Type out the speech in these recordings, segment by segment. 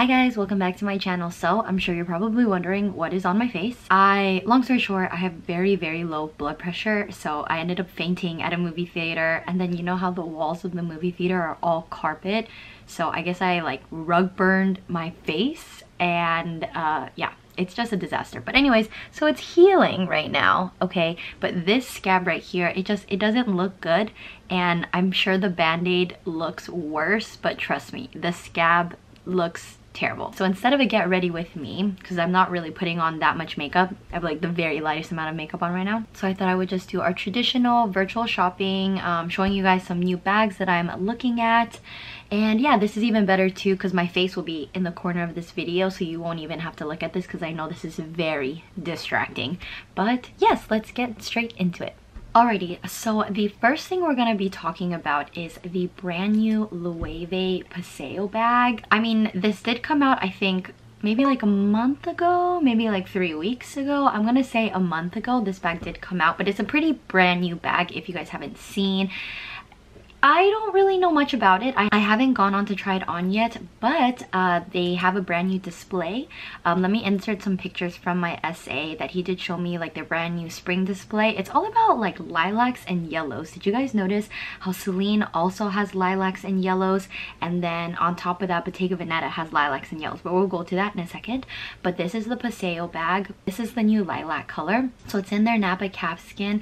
Hi guys, welcome back to my channel. So I'm sure you're probably wondering what is on my face. I, long story short, I have very, very low blood pressure. So I ended up fainting at a movie theater. And then you know how the walls of the movie theater are all carpet. So I guess I like rug burned my face and uh, yeah, it's just a disaster but anyways so it's healing right now okay but this scab right here it just it doesn't look good and i'm sure the band-aid looks worse but trust me the scab looks terrible. So instead of a get ready with me, because I'm not really putting on that much makeup, I have like the very lightest amount of makeup on right now. So I thought I would just do our traditional virtual shopping, um, showing you guys some new bags that I'm looking at. And yeah, this is even better too because my face will be in the corner of this video so you won't even have to look at this because I know this is very distracting. But yes, let's get straight into it. Alrighty, so the first thing we're gonna be talking about is the brand new Loewe Paseo bag. I mean, this did come out, I think, maybe like a month ago, maybe like three weeks ago. I'm gonna say a month ago this bag did come out, but it's a pretty brand new bag if you guys haven't seen. I don't really know much about it. I, I, haven't gone on to try it on yet, but uh, they have a brand new display. Um, let me insert some pictures from my SA that he did show me like their brand new spring display. It's all about like lilacs and yellows. Did you guys notice how Celine also has lilacs and yellows? And then on top of that, Bottega Veneta has lilacs and yellows, but we'll go to that in a second. But this is the Paseo bag. This is the new lilac color. So it's in their Napa calfskin.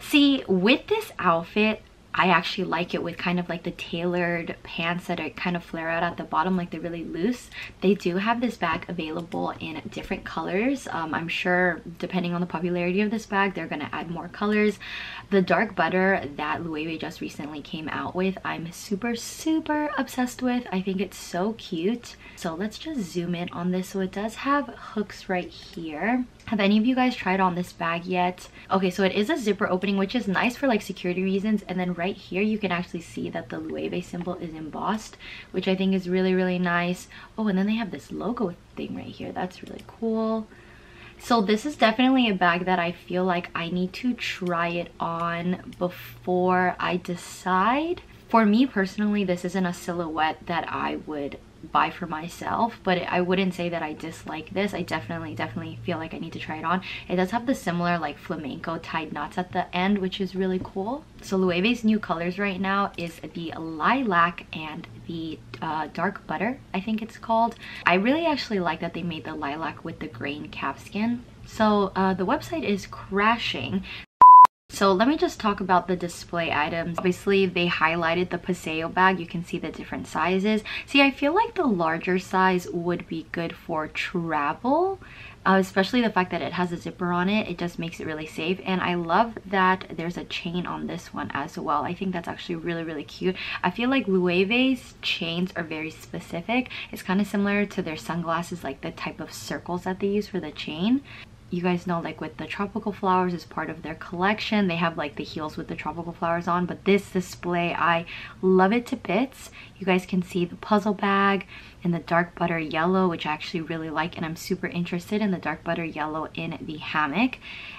See, with this outfit, I actually like it with kind of like the tailored pants that are kind of flare out at the bottom like they're really loose. They do have this bag available in different colors. Um, I'm sure depending on the popularity of this bag they're gonna add more colors. The dark butter that Loewe just recently came out with I'm super super obsessed with. I think it's so cute. So let's just zoom in on this. So it does have hooks right here have any of you guys tried on this bag yet? Okay, so it is a zipper opening, which is nice for like security reasons. And then right here, you can actually see that the Loewe symbol is embossed, which I think is really, really nice. Oh, and then they have this logo thing right here. That's really cool. So this is definitely a bag that I feel like I need to try it on before I decide. For me personally, this isn't a silhouette that I would buy for myself but I wouldn't say that I dislike this. I definitely definitely feel like I need to try it on. It does have the similar like flamenco tied knots at the end which is really cool. So Loewe's new colors right now is the lilac and the uh, dark butter I think it's called. I really actually like that they made the lilac with the grain calfskin. So uh, the website is crashing so let me just talk about the display items. Obviously, they highlighted the Paseo bag. You can see the different sizes. See, I feel like the larger size would be good for travel. Uh, especially the fact that it has a zipper on it it just makes it really safe and i love that there's a chain on this one as well i think that's actually really really cute i feel like Loewe's chains are very specific it's kind of similar to their sunglasses like the type of circles that they use for the chain you guys know like with the tropical flowers is part of their collection. They have like the heels with the tropical flowers on but this display i love it to bits. You guys can see the puzzle bag in the dark butter yellow which i actually really like and i'm super interested in the dark butter yellow in the hammock.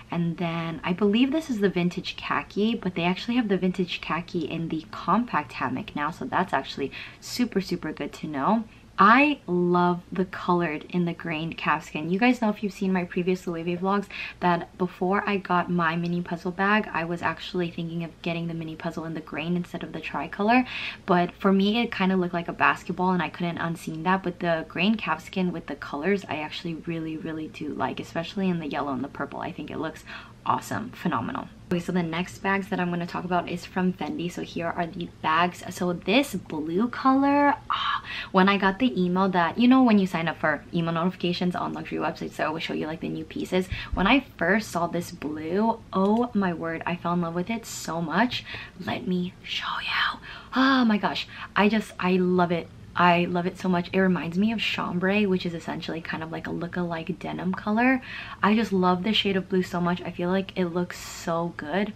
And then i believe this is the vintage khaki but they actually have the vintage khaki in the compact hammock now so that's actually super super good to know I love the colored in the grained calfskin. You guys know if you've seen my previous Loewe vlogs that before I got my mini puzzle bag, I was actually thinking of getting the mini puzzle in the grain instead of the tricolor. But for me, it kind of looked like a basketball and I couldn't unseen that. But the grain calfskin with the colors, I actually really, really do like, especially in the yellow and the purple. I think it looks awesome, phenomenal. Okay, so the next bags that I'm going to talk about is from Fendi. So here are the bags. So this blue color, ah, when I got the email that, you know when you sign up for email notifications on luxury websites, they always show you like the new pieces. When I first saw this blue, oh my word, I fell in love with it so much. Let me show you. Oh my gosh, I just, I love it I love it so much. It reminds me of chambray, which is essentially kind of like a look-alike denim color. I just love the shade of blue so much. I feel like it looks so good.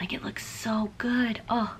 Like it looks so good. Oh,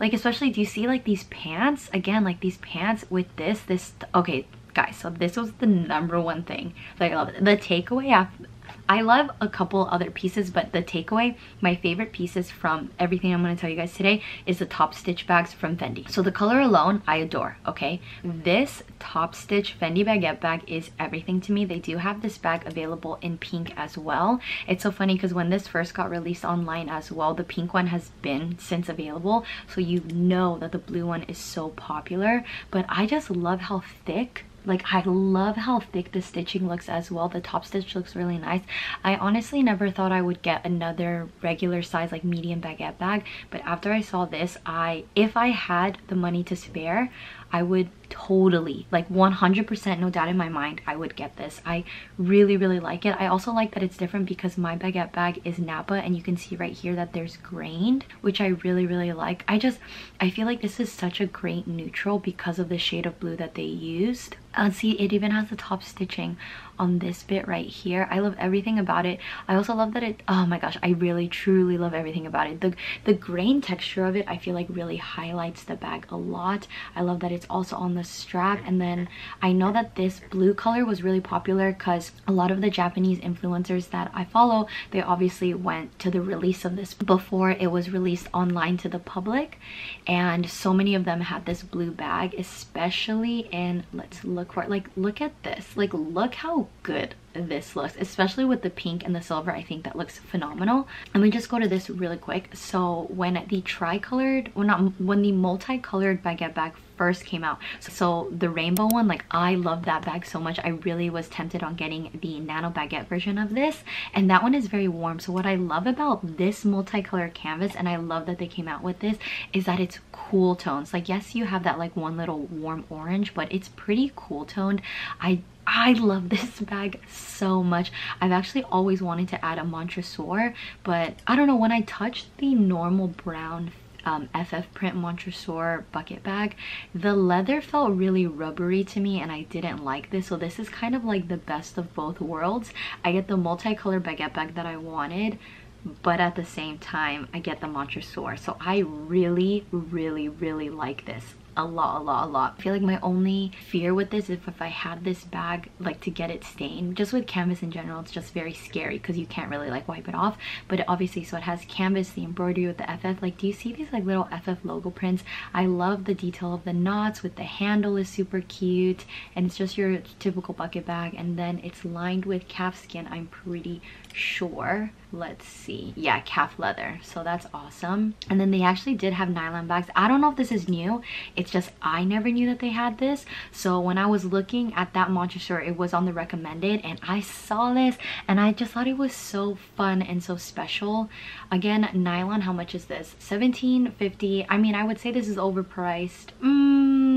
like especially do you see like these pants? Again, like these pants with this, this, okay, guys, so this was the number one thing that I love. The takeaway after, I love a couple other pieces, but the takeaway, my favorite pieces from everything I'm going to tell you guys today is the top stitch bags from Fendi. So the color alone, I adore, okay? This top stitch Fendi baguette bag is everything to me. They do have this bag available in pink as well. It's so funny because when this first got released online as well, the pink one has been since available. So you know that the blue one is so popular, but I just love how thick like I love how thick the stitching looks as well. The top stitch looks really nice. I honestly never thought I would get another regular size like medium baguette bag. But after I saw this, I if I had the money to spare, I would totally like 100% no doubt in my mind I would get this. I really really like it. I also like that it's different because my baguette bag is Napa and you can see right here that there's grained which I really really like. I just I feel like this is such a great neutral because of the shade of blue that they used. And see it even has the top stitching on this bit right here. I love everything about it. I also love that it oh my gosh i really truly love everything about it. The the grain texture of it i feel like really highlights the bag a lot. I love that it's also on the strap. And then i know that this blue color was really popular because a lot of the japanese influencers that i follow they obviously went to the release of this before it was released online to the public. And so many of them had this blue bag especially in let's look for it like look at this. Like look how good this looks especially with the pink and the silver i think that looks phenomenal. Let me just go to this really quick. So when the tri-colored well not when the multicolored baguette bag first came out so the rainbow one like i love that bag so much. I really was tempted on getting the nano baguette version of this and that one is very warm. So what i love about this multicolored canvas and i love that they came out with this is that it's cool tones. Like yes you have that like one little warm orange but it's pretty cool toned. I I love this bag so much. I've actually always wanted to add a Mon Tresor, but I don't know, when I touched the normal brown um, FF print Mon Tresor bucket bag, the leather felt really rubbery to me and I didn't like this. So this is kind of like the best of both worlds. I get the multicolor baguette bag that I wanted, but at the same time, I get the Montresor. So I really, really, really like this a lot a lot a lot. I feel like my only fear with this is if i had this bag like to get it stained. Just with canvas in general it's just very scary because you can't really like wipe it off. But obviously so it has canvas the embroidery with the ff like do you see these like little ff logo prints? I love the detail of the knots with the handle is super cute and it's just your typical bucket bag. And then it's lined with calf skin i'm pretty sure let's see. Yeah calf leather so that's awesome. And then they actually did have nylon bags. I don't know if this is new it's just i never knew that they had this. So when i was looking at that Mon Tresor it was on the recommended and i saw this and i just thought it was so fun and so special. Again nylon how much is this? 17.50 i mean i would say this is overpriced. Mm,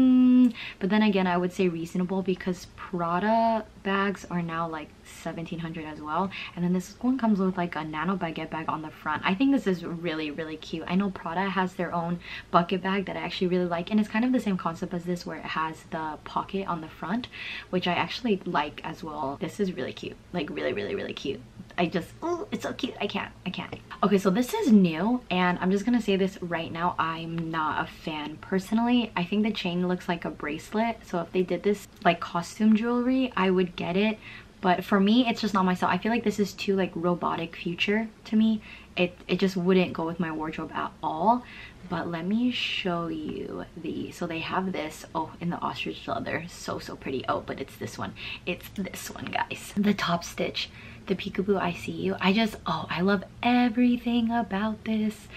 but then again i would say reasonable because prada bags are now like 1700 as well. And then this one comes with like a nano baguette bag on the front. I think this is really really cute. I know prada has their own bucket bag that i actually really like and it's kind of the same concept as this where it has the pocket on the front which i actually like as well. This is really cute. Like really really really cute. I just, oh, it's so cute. I can't, I can't. Okay, so this is new and I'm just gonna say this right now. I'm not a fan personally. I think the chain looks like a bracelet. So if they did this like costume jewelry, I would get it but for me it's just not myself. i feel like this is too like robotic future to me it it just wouldn't go with my wardrobe at all but let me show you the so they have this oh in the ostrich leather so so pretty oh but it's this one it's this one guys the top stitch the peekaboo I See You. i just oh i love everything about this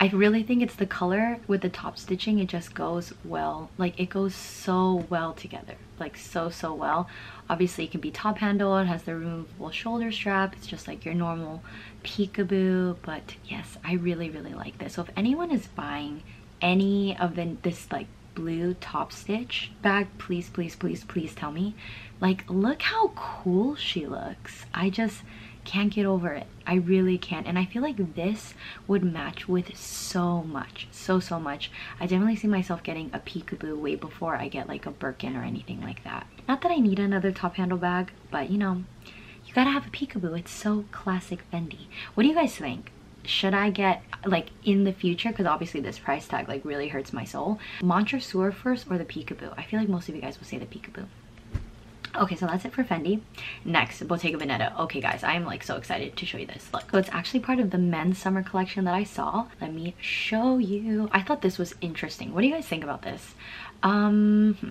I really think it's the color with the top stitching. It just goes well. Like it goes so well together. Like so, so well. Obviously it can be top handle. It has the removable shoulder strap. It's just like your normal peekaboo. But yes, I really, really like this. So if anyone is buying any of the, this like blue top stitch bag, please, please, please, please tell me. Like look how cool she looks. I just, can't get over it. I really can't. And I feel like this would match with so much, so, so much. I definitely see myself getting a peekaboo way before I get like a Birkin or anything like that. Not that I need another top handle bag, but you know, you gotta have a peekaboo. It's so classic Fendi. What do you guys think? Should I get like in the future because obviously this price tag like really hurts my soul Mon Tresor first or the peekaboo I feel like most of you guys will say the peekaboo Okay, so that's it for Fendi. Next, Bottega Veneta. Okay, guys, I'm like so excited to show you this. Look, so it's actually part of the men's summer collection that I saw. Let me show you. I thought this was interesting. What do you guys think about this? Um, hmm.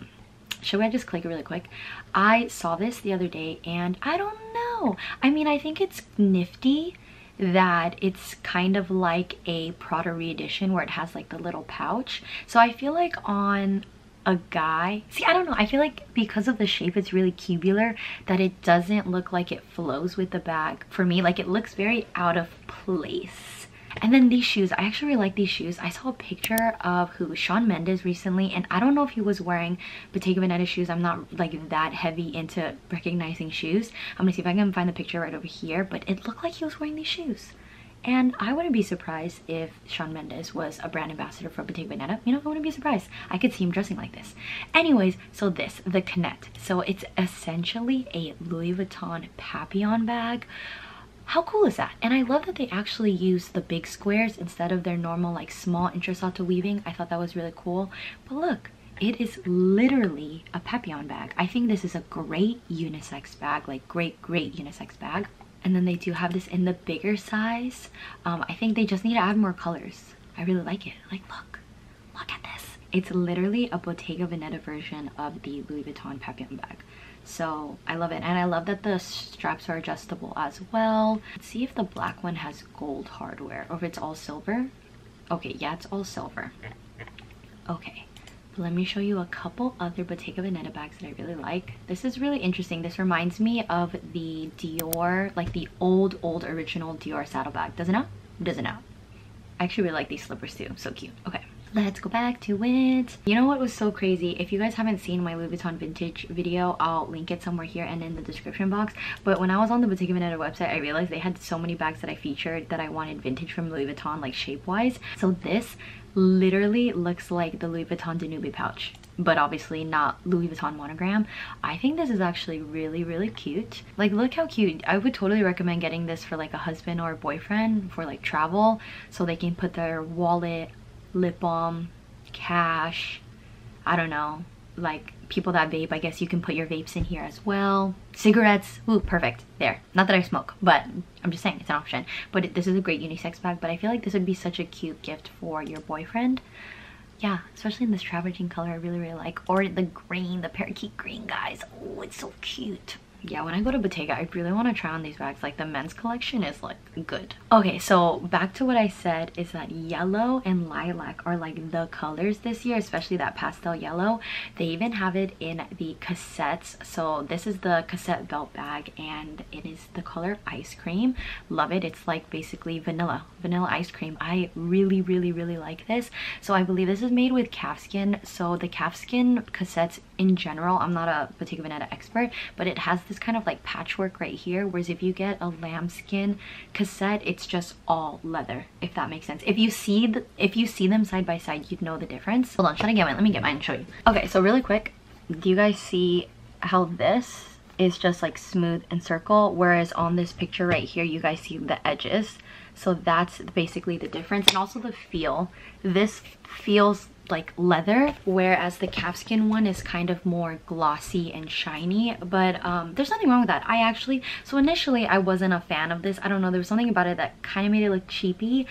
should I just click it really quick? I saw this the other day and I don't know. I mean, I think it's nifty that it's kind of like a Prada re-edition where it has like the little pouch. So I feel like on a guy see i don't know i feel like because of the shape it's really cubular that it doesn't look like it flows with the bag for me like it looks very out of place and then these shoes i actually really like these shoes i saw a picture of who Shawn Mendes recently and i don't know if he was wearing Bottega Veneta shoes i'm not like that heavy into recognizing shoes i'm gonna see if i can find the picture right over here but it looked like he was wearing these shoes and I wouldn't be surprised if Shawn Mendes was a brand ambassador for Bottega Veneta. You know, I wouldn't be surprised. I could see him dressing like this. Anyways, so this, the Connect. So it's essentially a Louis Vuitton Papillon bag. How cool is that? And I love that they actually use the big squares instead of their normal like small intrecciato weaving. I thought that was really cool. But look, it is literally a papillon bag. I think this is a great unisex bag, like great, great unisex bag and then they do have this in the bigger size um, i think they just need to add more colors i really like it like look look at this it's literally a bottega veneta version of the louis vuitton papillon bag so i love it and i love that the straps are adjustable as well Let's see if the black one has gold hardware or if it's all silver okay yeah it's all silver okay let me show you a couple other Bottega Veneta bags that I really like. This is really interesting. This reminds me of the Dior, like the old, old original Dior saddle bag. Does it know? Does it know? I actually really like these slippers too. So cute. Okay. Let's go back to it. You know what was so crazy? If you guys haven't seen my Louis Vuitton vintage video, I'll link it somewhere here and in the description box. But when I was on the Bottega Veneta website, I realized they had so many bags that I featured that I wanted vintage from Louis Vuitton, like shape-wise. So this literally looks like the Louis Vuitton Danube pouch but obviously not Louis Vuitton monogram. I think this is actually really, really cute. Like, look how cute. I would totally recommend getting this for like a husband or a boyfriend for like travel so they can put their wallet, lip balm, cash, I don't know, like people that vape, I guess you can put your vapes in here as well. Cigarettes, ooh, perfect, there. Not that I smoke, but I'm just saying it's an option. But this is a great unisex bag, but I feel like this would be such a cute gift for your boyfriend. Yeah, especially in this travertine color I really, really like. Or the green, the parakeet green, guys. Oh, it's so cute yeah when i go to bottega i really want to try on these bags. Like the men's collection is like good. Okay so back to what i said is that yellow and lilac are like the colors this year especially that pastel yellow. They even have it in the cassettes. So this is the cassette belt bag and it is the color ice cream. Love it. It's like basically vanilla vanilla ice cream. I really really really like this. So i believe this is made with calfskin so the calfskin cassettes in general i'm not a bottega veneta expert but it has this kind of like patchwork right here whereas if you get a lambskin cassette it's just all leather if that makes sense. If you see the, if you see them side by side you'd know the difference. Hold on should i get mine let me get mine and show you. Okay so really quick do you guys see how this is just like smooth and circle? Whereas on this picture right here you guys see the edges. So that's basically the difference. And also the feel. This feels like leather whereas the calfskin one is kind of more glossy and shiny. But um, there's nothing wrong with that. I actually so initially I wasn't a fan of this. I don't know there was something about it that kind of made it look cheapy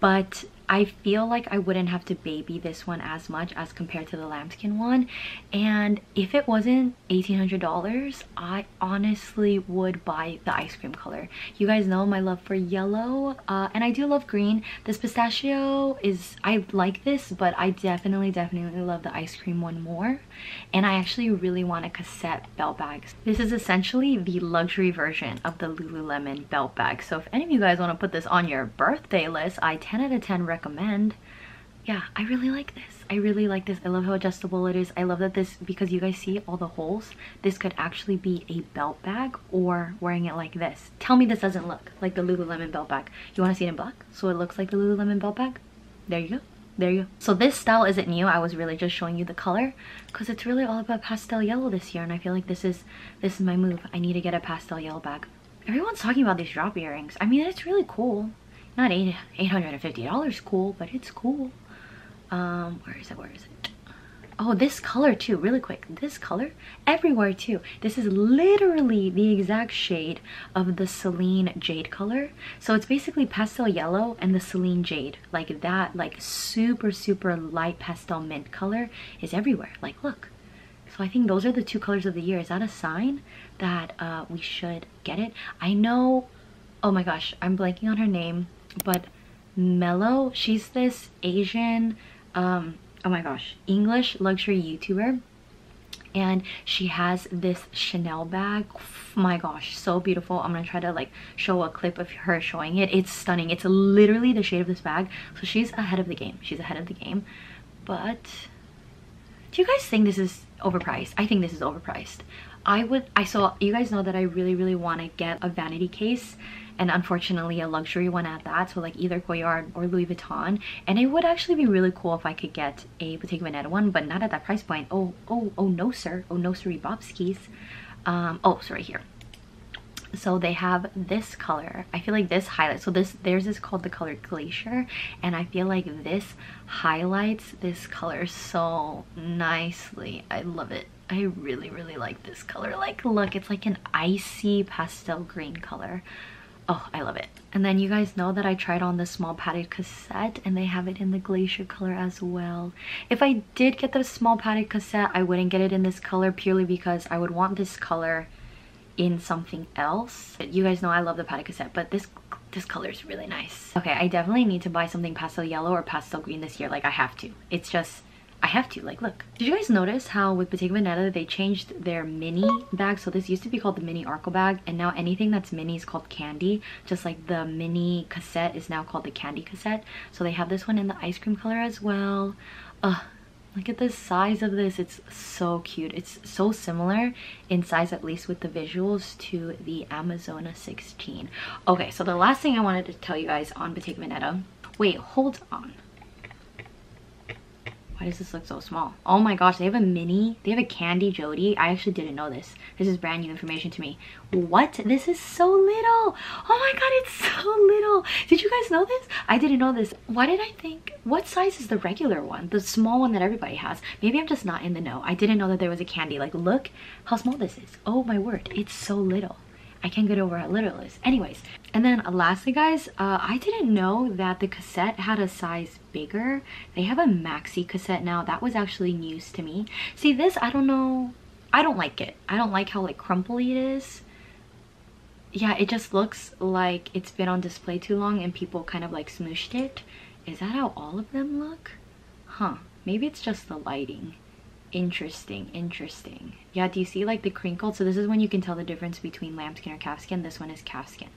but I feel like I wouldn't have to baby this one as much as compared to the lambskin one and if it wasn't $1,800 I honestly would buy the ice cream color. You guys know my love for yellow uh, and I do love green. This pistachio is I like this but I definitely definitely love the ice cream one more and I actually really want a cassette belt bag. This is essentially the luxury version of the Lululemon belt bag so if any of you guys want to put this on your birthday list I 10 out of 10 recommend recommend. Yeah i really like this. I really like this. I love how adjustable it is. I love that this because you guys see all the holes this could actually be a belt bag or wearing it like this. Tell me this doesn't look like the lululemon belt bag. You want to see it in black? So it looks like the lululemon belt bag? There you go. There you go. So this style isn't new. I was really just showing you the color because it's really all about pastel yellow this year and i feel like this is this is my move. I need to get a pastel yellow bag. Everyone's talking about these drop earrings. I mean it's really cool not $850 cool, but it's cool. Um, where is it? Where is it? Oh, this color too, really quick. This color, everywhere too. This is literally the exact shade of the Celine Jade color. So it's basically pastel yellow and the Celine Jade. Like that, like super, super light pastel mint color is everywhere. Like, look. So I think those are the two colors of the year. Is that a sign that uh, we should get it? I know, oh my gosh, I'm blanking on her name, but Mellow, she's this Asian, um, oh my gosh, English luxury YouTuber. And she has this Chanel bag. my gosh, so beautiful. I'm gonna try to like show a clip of her showing it. It's stunning. It's literally the shade of this bag. So she's ahead of the game. She's ahead of the game. But do you guys think this is overpriced? I think this is overpriced. I would, I saw, you guys know that I really, really want to get a vanity case and unfortunately a luxury one at that so like either Goyard or Louis Vuitton. And it would actually be really cool if I could get a Bottega Veneta one but not at that price point. Oh oh oh no sir. Oh no sir Bobskis. Um oh sorry here. So they have this color. I feel like this highlights so this theirs is called the color glacier and i feel like this highlights this color so nicely. I love it. I really really like this color. Like look it's like an icy pastel green color Oh, I love it. And then you guys know that I tried on the small padded cassette and they have it in the glacier color as well. If I did get the small padded cassette, I wouldn't get it in this color purely because I would want this color in something else. You guys know I love the padded cassette, but this this color is really nice. Okay, I definitely need to buy something pastel yellow or pastel green this year. Like I have to. It's just I have to, like, look. Did you guys notice how with Bottega Veneta, they changed their mini bag? So this used to be called the mini Arco bag, and now anything that's mini is called candy. Just like the mini cassette is now called the candy cassette. So they have this one in the ice cream color as well. Ugh, look at the size of this. It's so cute. It's so similar in size, at least with the visuals, to the Amazona 16. Okay, so the last thing I wanted to tell you guys on Bottega Veneta. Wait, hold on. Why does this look so small? Oh my gosh, they have a mini. They have a Candy Jodie. I actually didn't know this. This is brand new information to me. What? This is so little. Oh my god, it's so little. Did you guys know this? I didn't know this. Why did I think? What size is the regular one? The small one that everybody has. Maybe I'm just not in the know. I didn't know that there was a candy. Like, look how small this is. Oh my word, it's so little. I can't get over how little it is. Anyways, and then lastly guys, uh, I didn't know that the cassette had a size bigger. They have a maxi cassette now. That was actually news to me. See this, I don't know. I don't like it. I don't like how like crumply it is. Yeah, it just looks like it's been on display too long and people kind of like smooshed it. Is that how all of them look? Huh, maybe it's just the lighting interesting interesting yeah do you see like the crinkle so this is when you can tell the difference between lambskin or calfskin this one is calfskin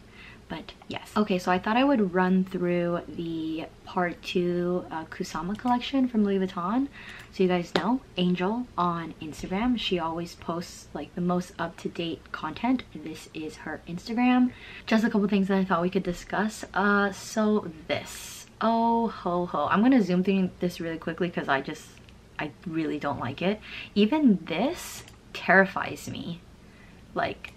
but yes. Okay so i thought i would run through the part two uh, kusama collection from louis vuitton. So you guys know angel on instagram. She always posts like the most up-to-date content. This is her instagram. Just a couple things that i thought we could discuss. Uh so this. Oh ho ho. I'm gonna zoom through this really quickly because i just I really don't like it. Even this terrifies me. Like,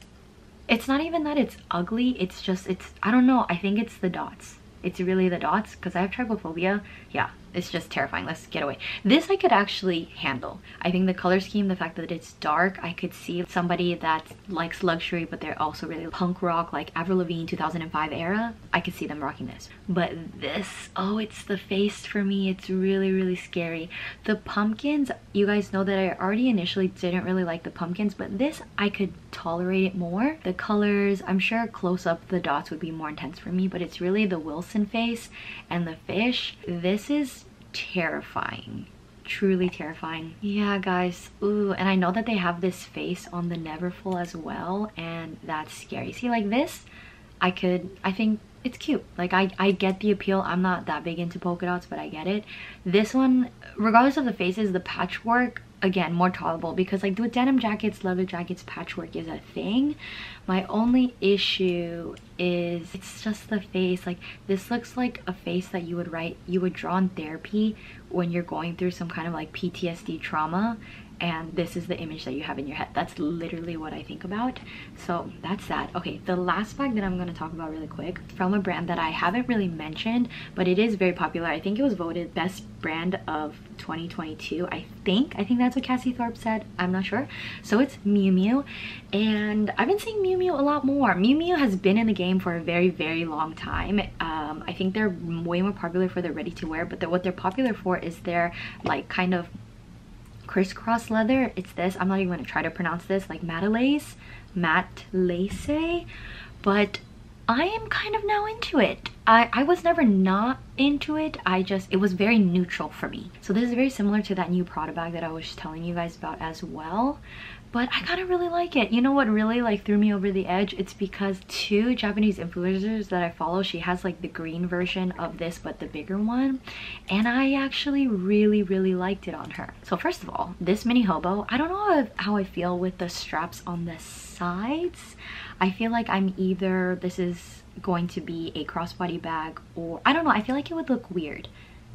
it's not even that it's ugly, it's just, it's, I don't know, I think it's the dots. It's really the dots because I have trypophobia. Yeah, it's just terrifying. Let's get away. This I could actually handle. I think the color scheme, the fact that it's dark, I could see somebody that likes luxury, but they're also really punk rock, like Avril Lavigne 2005 era. I could see them rocking this. But this, oh, it's the face for me. It's really, really scary. The pumpkins, you guys know that I already initially didn't really like the pumpkins, but this I could tolerate it more. The colors, I'm sure close up the dots would be more intense for me, but it's really the Wilson face and the fish. This is terrifying. Truly terrifying. Yeah guys. Ooh and i know that they have this face on the neverfull as well and that's scary. See like this i could i think it's cute. Like i i get the appeal. I'm not that big into polka dots but i get it. This one regardless of the faces the patchwork again more tolerable because like with denim jackets leather jackets patchwork is a thing. My only issue is it's just the face. Like this looks like a face that you would write you would draw in therapy when you're going through some kind of like PTSD trauma and this is the image that you have in your head. That's literally what i think about. So that's that. Okay the last bag that i'm going to talk about really quick from a brand that i haven't really mentioned but it is very popular. I think it was voted best brand of 2022 i think. I think that's what cassie thorpe said. I'm not sure. So it's miu miu and i've been seeing miu miu a lot more. Miu miu has been in the game for a very very long time. Um, i think they're way more popular for their ready to wear but what they're popular for is their like kind of crisscross leather. It's this. I'm not even going to try to pronounce this. Like Matelace. Matelace. But I am kind of now into it. I, I was never not into it. I just, it was very neutral for me. So this is very similar to that new Prada bag that I was telling you guys about as well but I kind of really like it. You know what really like threw me over the edge? It's because two Japanese influencers that I follow, she has like the green version of this but the bigger one and I actually really really liked it on her. So first of all, this mini hobo, I don't know how I feel with the straps on the sides. I feel like I'm either, this is going to be a crossbody bag or I don't know, I feel like it would look weird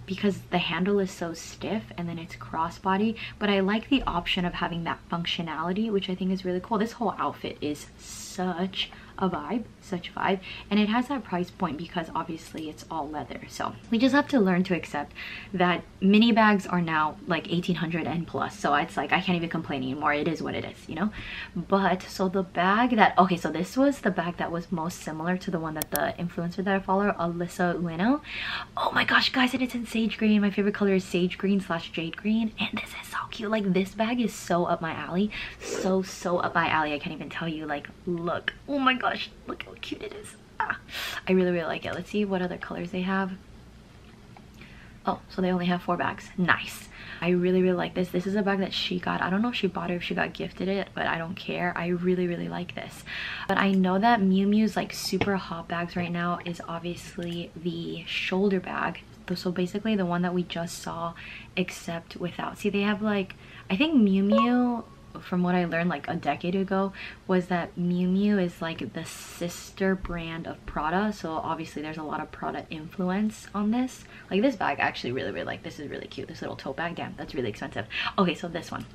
because the handle is so stiff and then it's crossbody but I like the option of having that functionality which I think is really cool. This whole outfit is such a vibe such a vibe. And it has that price point because obviously it's all leather. So we just have to learn to accept that mini bags are now like 1800 and plus. So it's like I can't even complain anymore. It is what it is you know? But so the bag that okay so this was the bag that was most similar to the one that the influencer that I follow Alyssa Ueno. Oh my gosh guys and it's in sage green. My favorite color is sage green slash jade green. And this is so cute. Like this bag is so up my alley. So so up my alley. I can't even tell you. Like look. Oh my gosh look how cute it is. Ah, I really, really like it. Let's see what other colors they have. Oh, so they only have four bags. Nice. I really, really like this. This is a bag that she got. I don't know if she bought it or if she got gifted it, but I don't care. I really, really like this. But I know that Miu Miu's like super hot bags right now is obviously the shoulder bag. So basically the one that we just saw except without. See, they have like, I think Miu Miu from what I learned like a decade ago was that Miu Miu is like the sister brand of Prada. So obviously there's a lot of Prada influence on this. Like this bag actually really really like. This is really cute. This little tote bag. Damn that's really expensive. Okay so this one.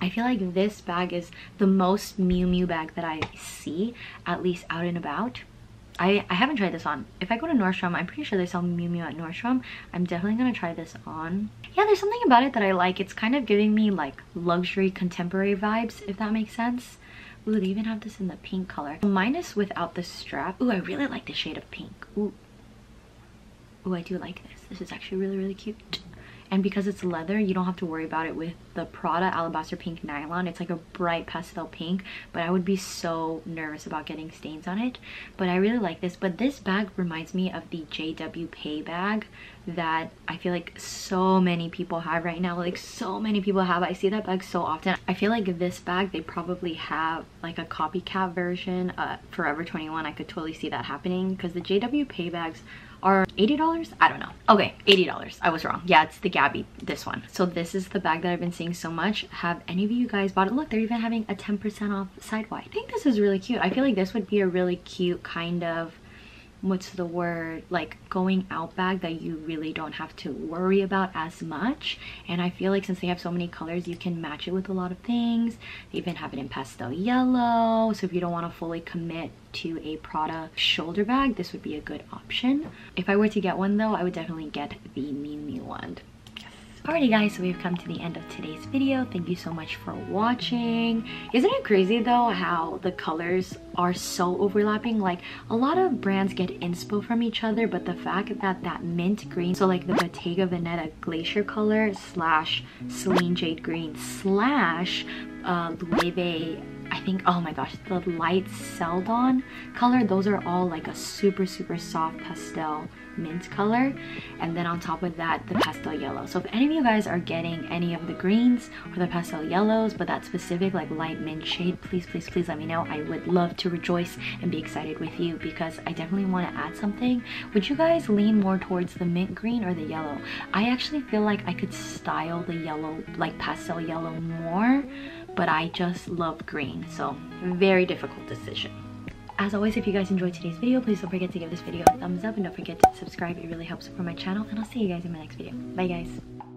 I feel like this bag is the most Miu Miu bag that I see at least out and about I, I haven't tried this on. If I go to Nordstrom, I'm pretty sure they sell Miu Miu at Nordstrom. I'm definitely gonna try this on. Yeah, there's something about it that I like. It's kind of giving me like luxury contemporary vibes, if that makes sense. Ooh, they even have this in the pink color. Minus without the strap. Ooh, I really like the shade of pink. Ooh. Ooh, I do like this. This is actually really, really cute and because it's leather you don't have to worry about it with the Prada Alabaster Pink Nylon. It's like a bright pastel pink but I would be so nervous about getting stains on it. But I really like this. But this bag reminds me of the JW PEI bag that I feel like so many people have right now. Like so many people have. I see that bag so often. I feel like this bag they probably have like a copycat version uh, Forever 21 I could totally see that happening because the JW PEI bags are $80? I don't know. Okay, $80. I was wrong. Yeah, it's the Gabbi, this one. So this is the bag that I've been seeing so much. Have any of you guys bought it? Look, they're even having a 10% off side I think this is really cute. I feel like this would be a really cute kind of what's the word like going out bag that you really don't have to worry about as much. And i feel like since they have so many colors you can match it with a lot of things. They even have it in pastel yellow. So if you don't want to fully commit to a prada shoulder bag this would be a good option. If i were to get one though i would definitely get the miu one Alrighty guys, so we've come to the end of today's video. Thank you so much for watching. Isn't it crazy though how the colors are so overlapping? Like a lot of brands get inspo from each other, but the fact that that mint green, so like the Bottega Veneta Glacier color slash Celine Jade green slash uh, Loewe I think, oh my gosh, the light Celadon color, those are all like a super, super soft pastel mint color. And then on top of that, the pastel yellow. So if any of you guys are getting any of the greens or the pastel yellows, but that specific like light mint shade, please, please, please let me know. I would love to rejoice and be excited with you because I definitely want to add something. Would you guys lean more towards the mint green or the yellow? I actually feel like I could style the yellow, like pastel yellow more but I just love green. So very difficult decision. As always, if you guys enjoyed today's video, please don't forget to give this video a thumbs up and don't forget to subscribe. It really helps support my channel and I'll see you guys in my next video. Bye guys.